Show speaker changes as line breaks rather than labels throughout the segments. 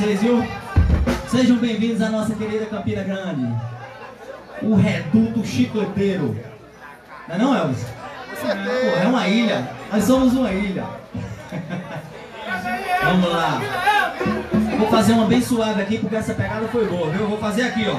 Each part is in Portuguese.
vocês, viu? Sejam bem-vindos à nossa querida Campina Grande. O Reduto Chicleteiro. Não é não, Elvis? é uma ilha. Nós somos uma ilha. Vamos lá. Vou fazer uma bem suave aqui porque essa pegada foi boa, viu? Vou fazer aqui, ó.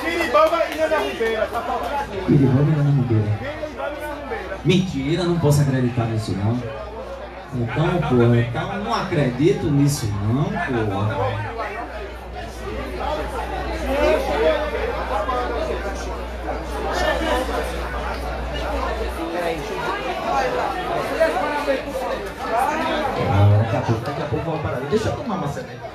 Piribamba e Nana Ribeira, tá
e Nana Ribeira. Mentira, não posso acreditar nisso não. Então, porra, então não acredito nisso não, porra. Daqui a pouco, daqui a pouco vou parar. Deixa eu tomar uma cerveja.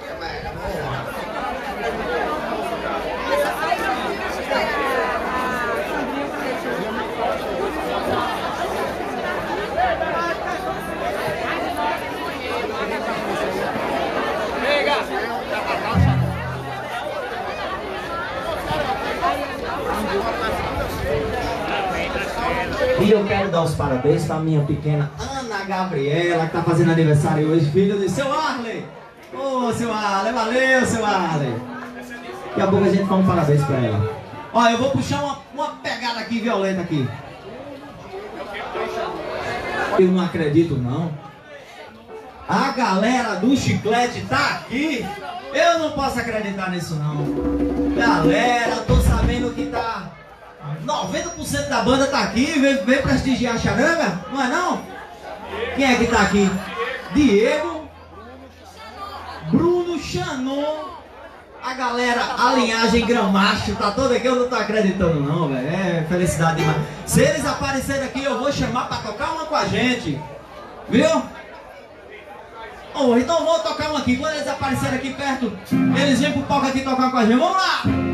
Eu quero dar os parabéns para minha pequena Ana Gabriela, que tá fazendo aniversário hoje, filha de seu Arley. Ô, oh, seu Arley, valeu, seu Arley. Daqui a pouco a gente dá um parabéns para ela. Ó, eu vou puxar uma, uma pegada aqui violenta aqui. Eu não acredito não. A galera do chiclete tá aqui. Eu não posso acreditar nisso não. Galera, tô sabendo que tá 90% da banda tá aqui, vem, vem prestigiar a charanga, não é não? Quem é que tá aqui? Diego, Bruno Chanon, a galera, a linhagem Gramacho, tá toda aqui, eu não tô acreditando não, velho. É felicidade demais. Se eles aparecerem aqui, eu vou chamar pra tocar uma com a gente. Viu? Oh, então vou tocar uma aqui. Quando eles aparecerem aqui perto, eles vêm pro palco aqui tocar com a gente. Vamos lá!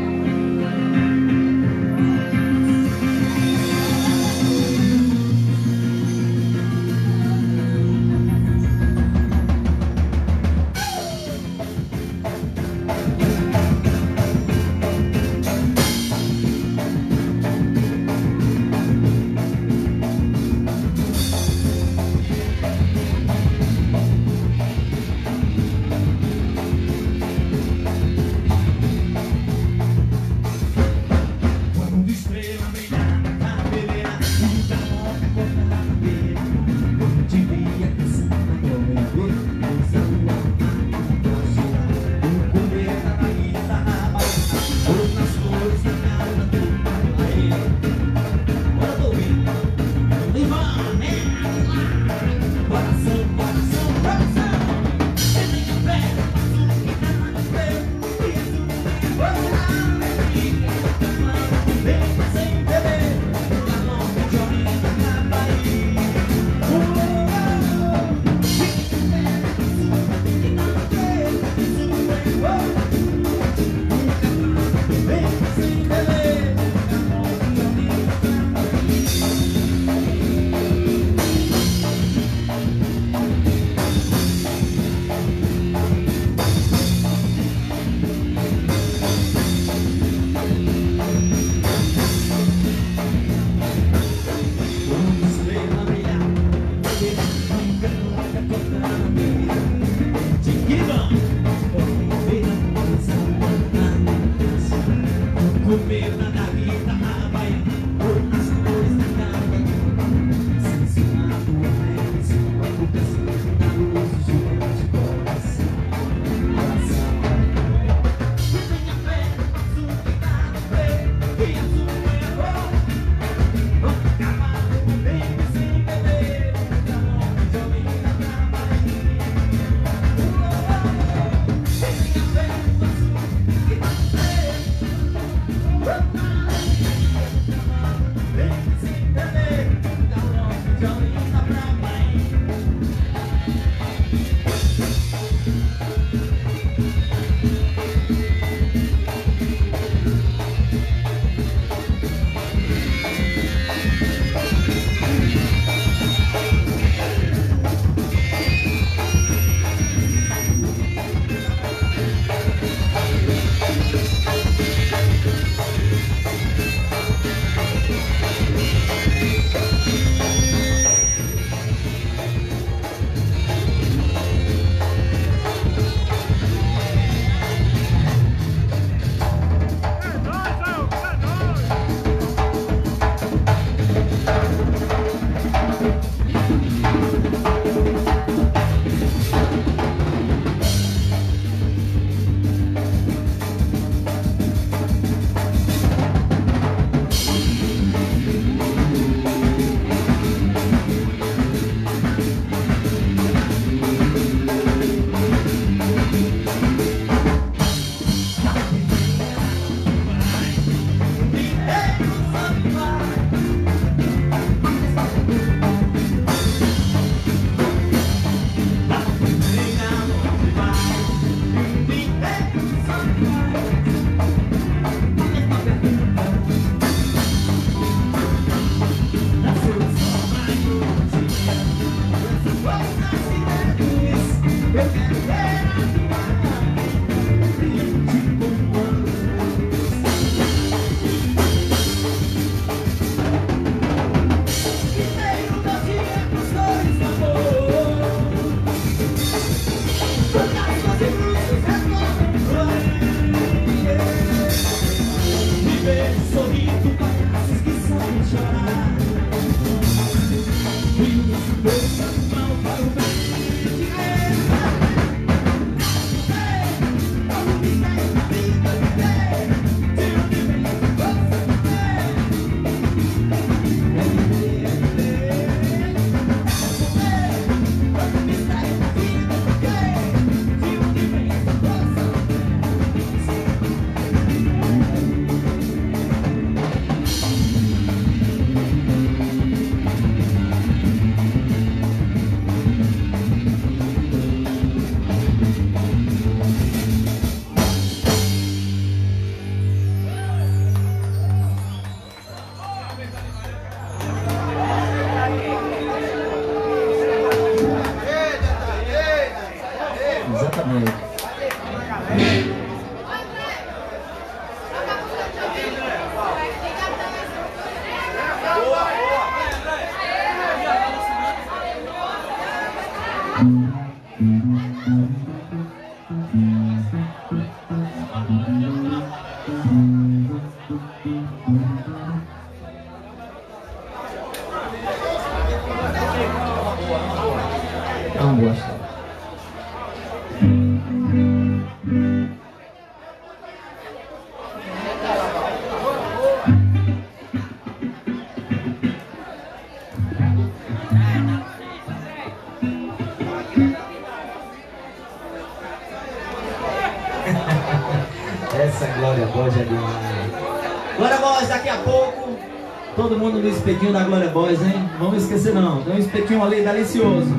Espetinho da Glória Boys, hein? Vamos esquecer não, tem um espetinho ali delicioso.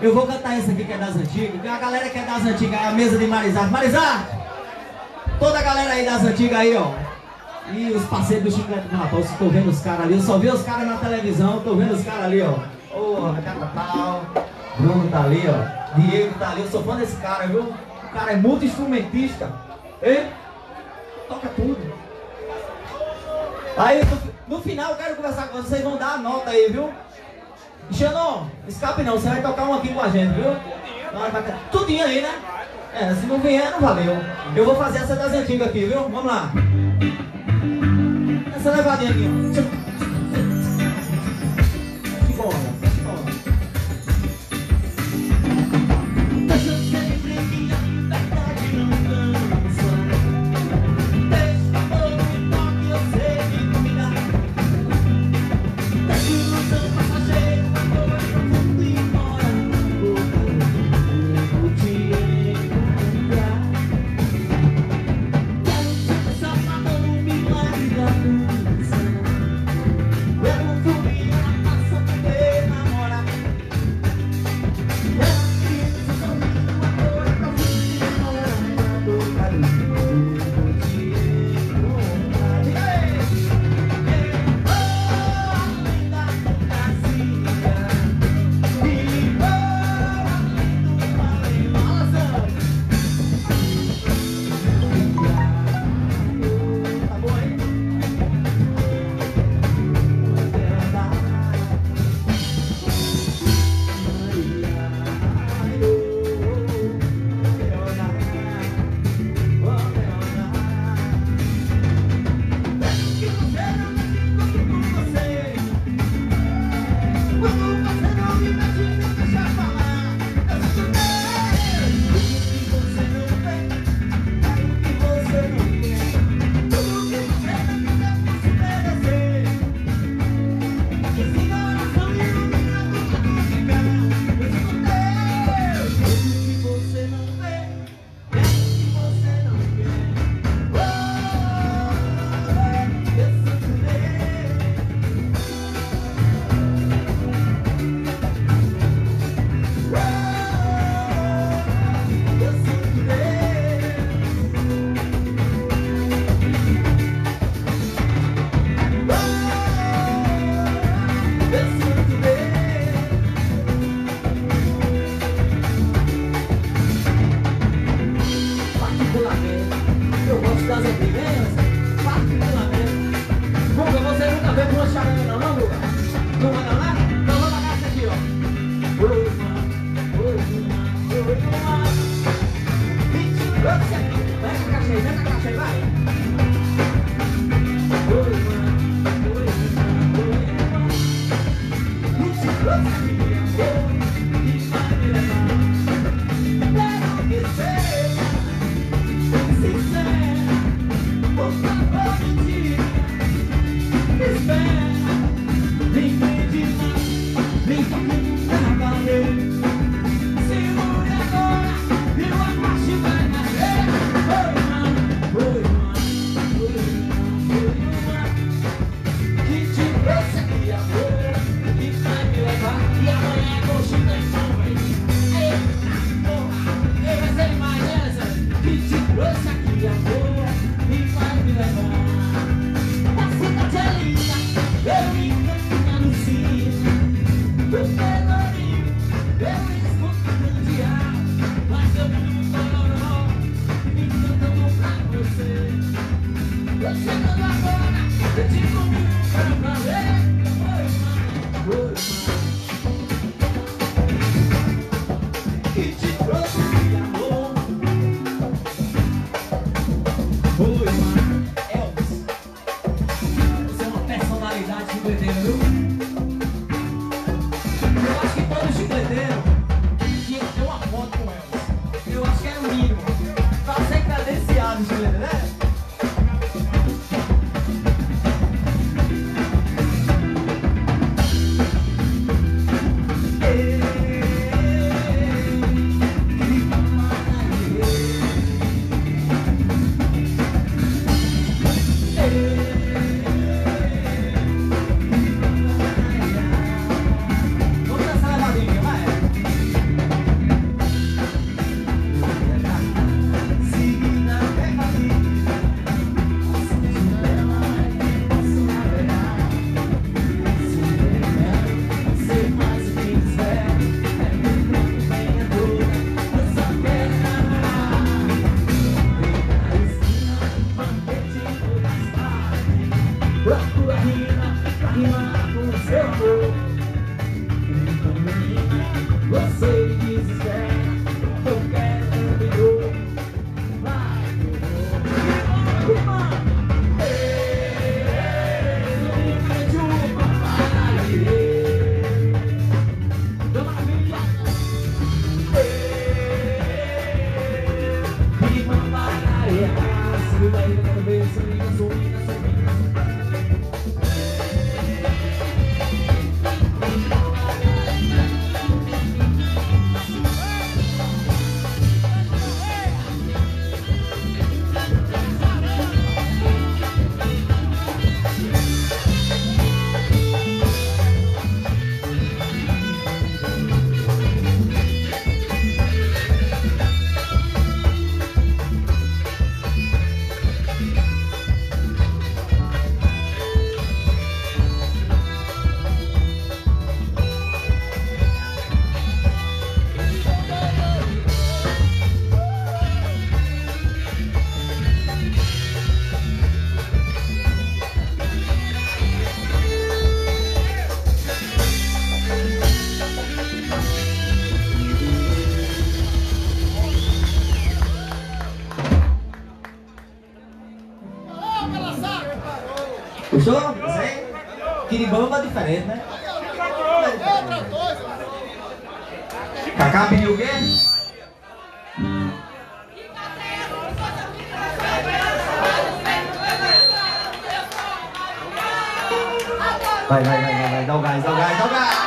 Eu vou cantar esse aqui que é das antigas, a galera que é das antigas, é a mesa de Marizar. Marizar! Toda a galera aí das antigas aí, ó. E os parceiros do Chiclete do Rapaz, tô vendo os caras ali, eu só vi os caras na televisão, tô vendo os caras ali, ó. Ô, oh, Bruno tá ali, ó. Diego tá ali, eu sou fã desse cara, viu? O cara é muito instrumentista. Hein? Toca tudo. Aí, no, final, eu quero conversar com vocês, vocês vão dar a nota aí, viu? Xanon, escape não, você vai tocar um aqui com a gente, viu? Tudinho aí, né? É, se não vier, não valeu. Eu vou fazer essa das antigas aqui, viu? Vamos lá. Essa levadinha aqui, ó. Cacá pediu o quê? Vai, vai, vai, vai, vai, dá o gás, dá o gás, dá o gás!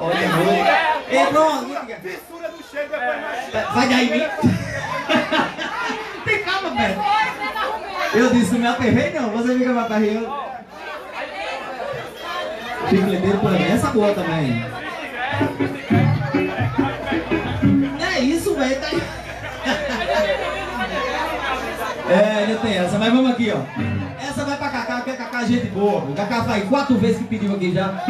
Olha, música. Ei, é. é, pronto.
Fissura do cheiro pra é.
mais Vai daí, mim. Tem calma, velho. Eu disse, não me aperrei não. Você fica me aperreando. Chicleteiro pra mim é essa boa também. É isso, velho. Tá... É, ainda tem essa, mas vamos aqui, ó. Essa vai pra Cacá, porque Cacá é Cacá gente boa. O Cacá faz quatro vezes que pediu aqui já.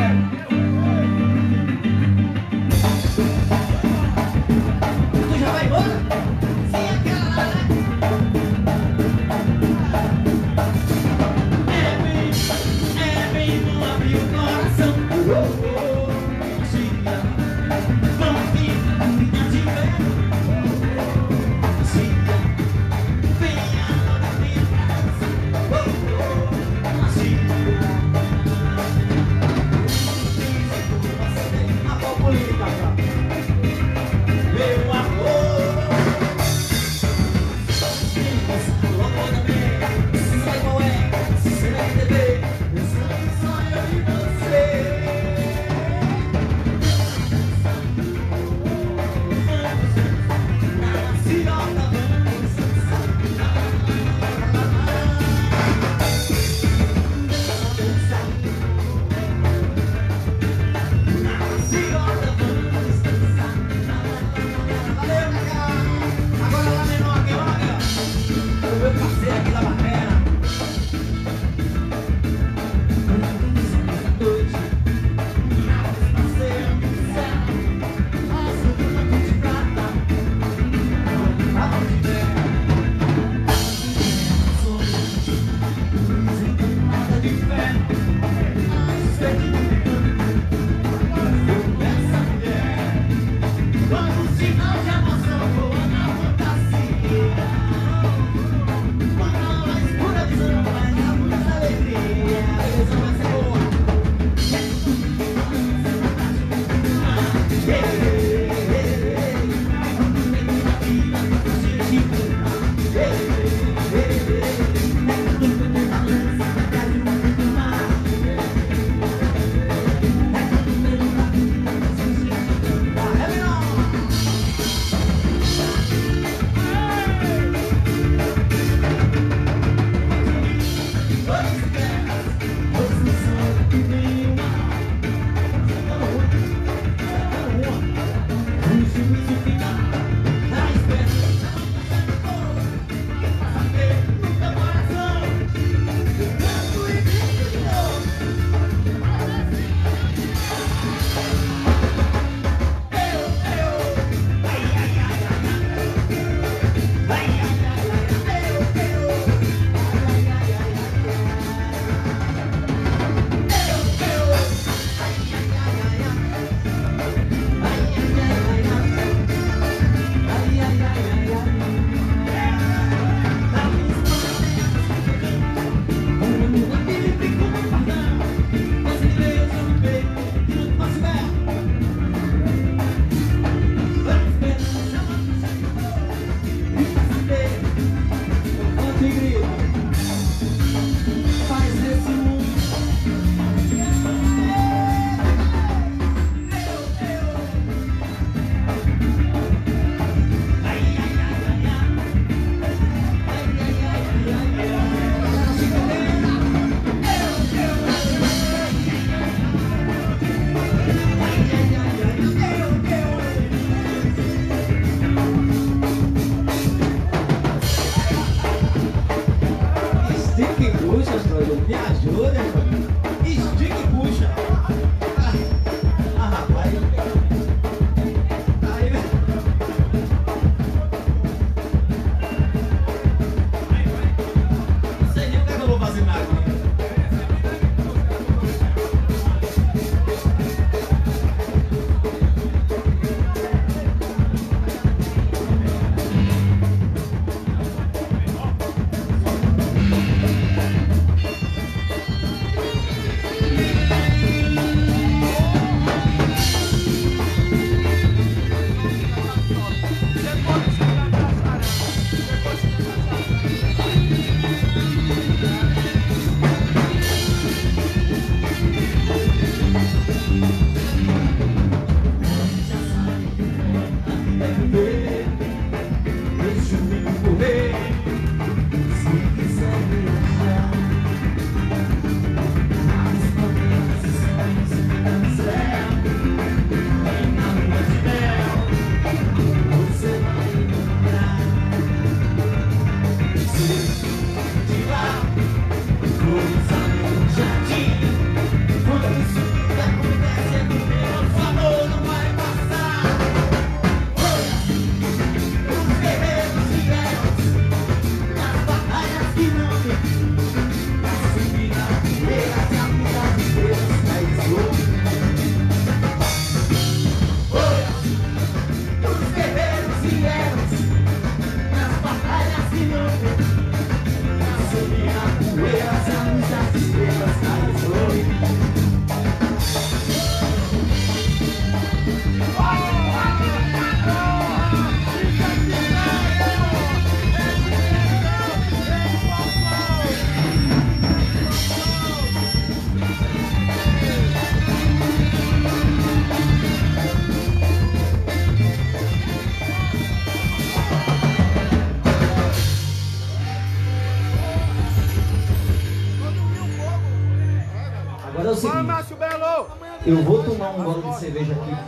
Jones.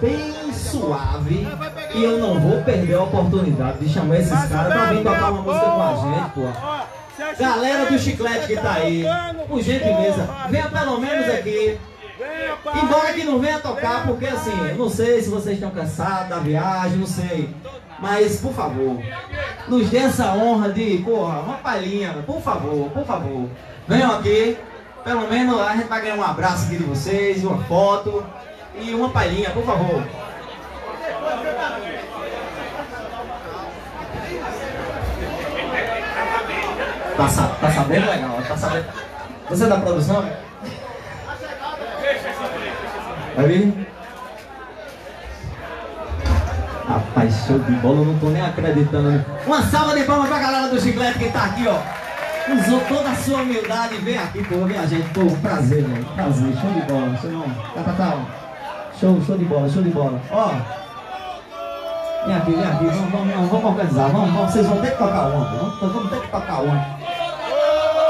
Bem suave e eu não vou perder a oportunidade de chamar esses caras pra vir tocar uma música com a gente, pô. Galera do chiclete que tá aí, por gentileza, venha pelo menos aqui. Embora que não venha tocar, porque assim, não sei se vocês estão cansados da viagem, não sei. Mas, por favor, nos dê essa honra de, porra, uma palhinha, por favor, por favor. Venham aqui, pelo menos a gente vai ganhar um abraço aqui de vocês, uma foto e uma palhinha, por favor. Tá, tá sabendo legal, tá sabendo. Você é da produção? Vai vir? Rapaz, show de bola, eu não tô nem acreditando. Uma salva de palmas pra galera do chiclete que tá aqui, ó. Usou toda a sua humildade veio aqui, pô, ver a gente. Pô, prazer, velho. Prazer, show de bola. Seu nome? Tá, tá, tá. Show, show de bola, show de bola. Ó. Vem aqui, vem aqui, vamos, vamos, vamos, vamos organizar, vamos, vamos, vocês vão ter que tocar uma, vamos, vamos ter que tocar uma.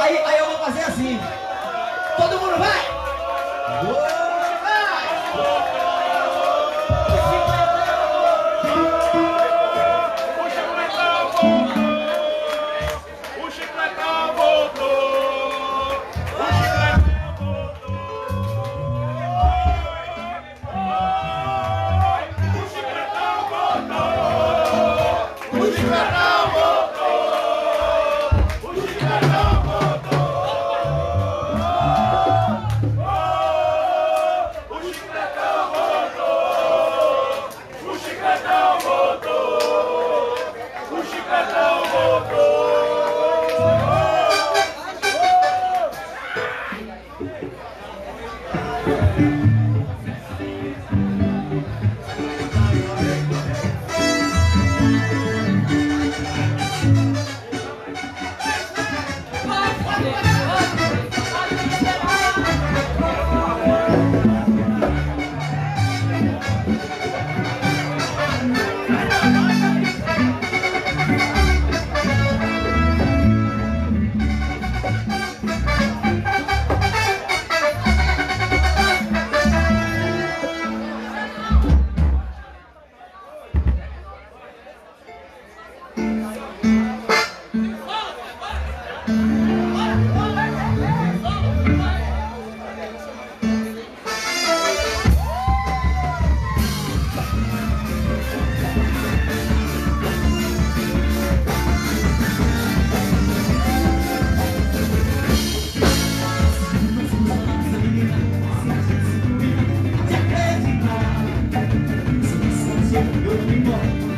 Aí, aí eu vou fazer assim. 对。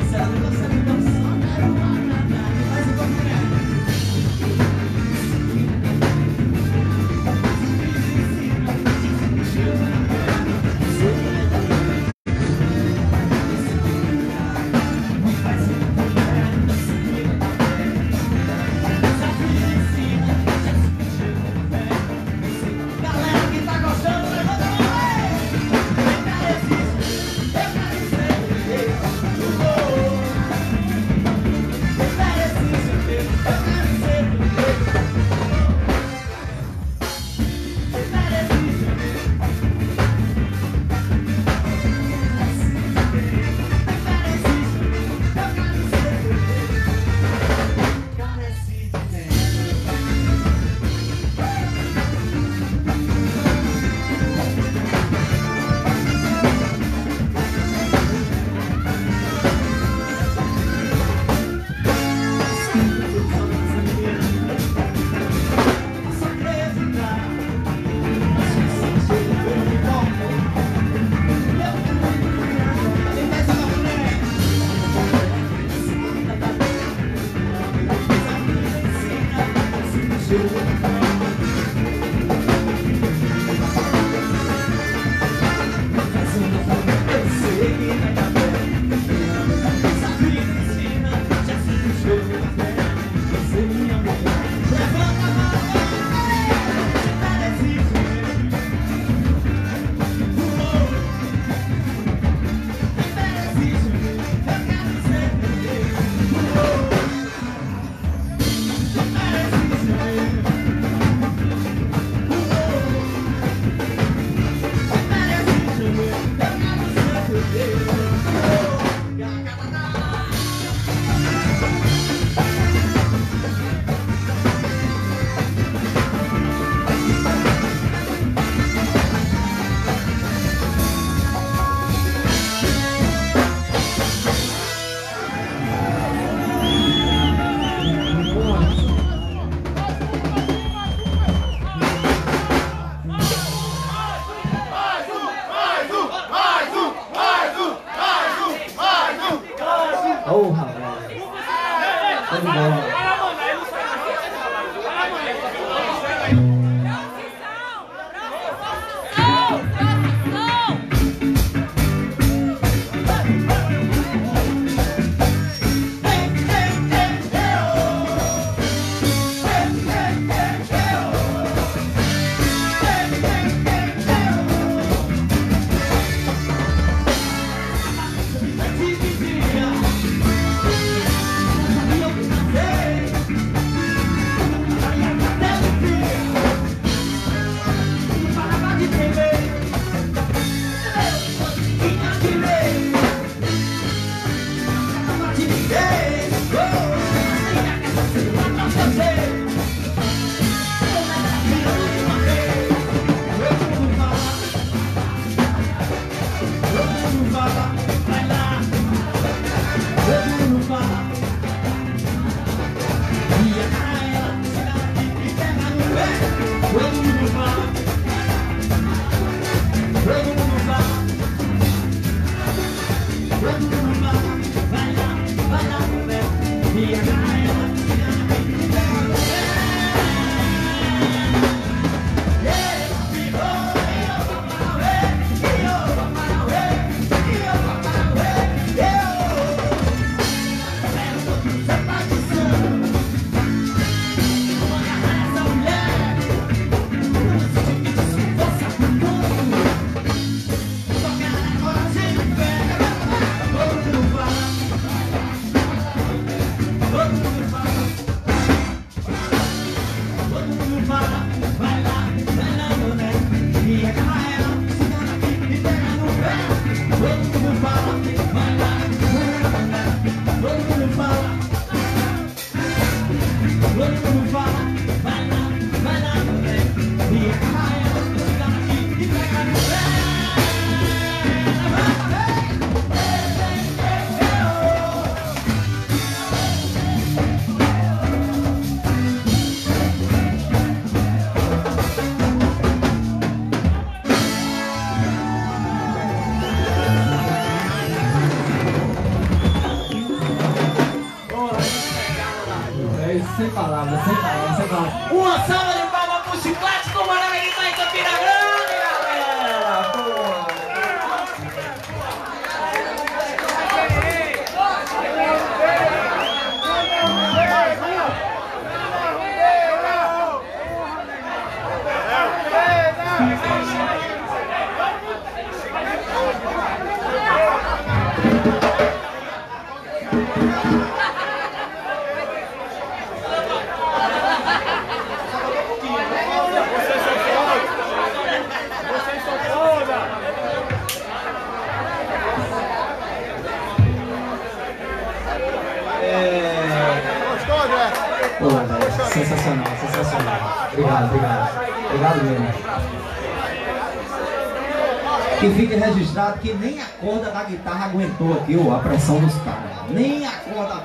Que nem a corda da guitarra aguentou aqui, ó, a pressão dos caras. Nem a corda.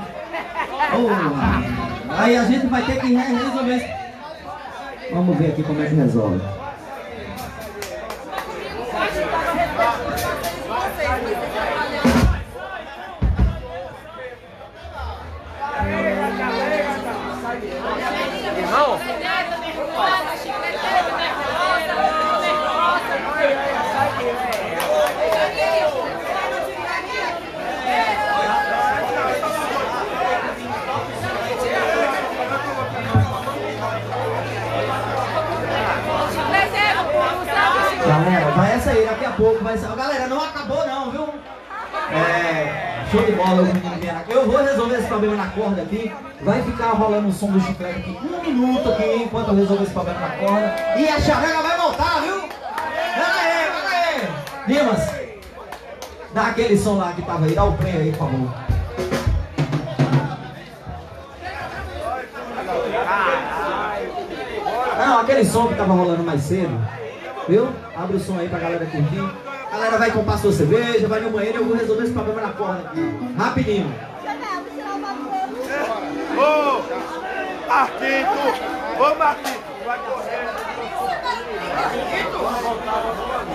Aí a gente vai ter que resolver. Vamos ver aqui como é que resolve. Acabou não, viu? É, show de bola. Eu vou resolver esse problema na corda aqui. Vai ficar rolando o som do chiclete aqui um minuto aqui enquanto eu resolver esse problema na corda. E a chaveira vai voltar, viu? Pera aí, pera aí. Dimas, dá aquele som lá que tava aí, dá o play aí, por favor. Não, aquele som que tava rolando mais cedo. Viu? Abre o som aí pra galera curtir. A galera vai comprar sua cerveja, vai no banheiro e eu vou resolver esse problema na porta aqui. Rapidinho.
Ô, Marquito! Ô, Marquito! Vai correr! outro,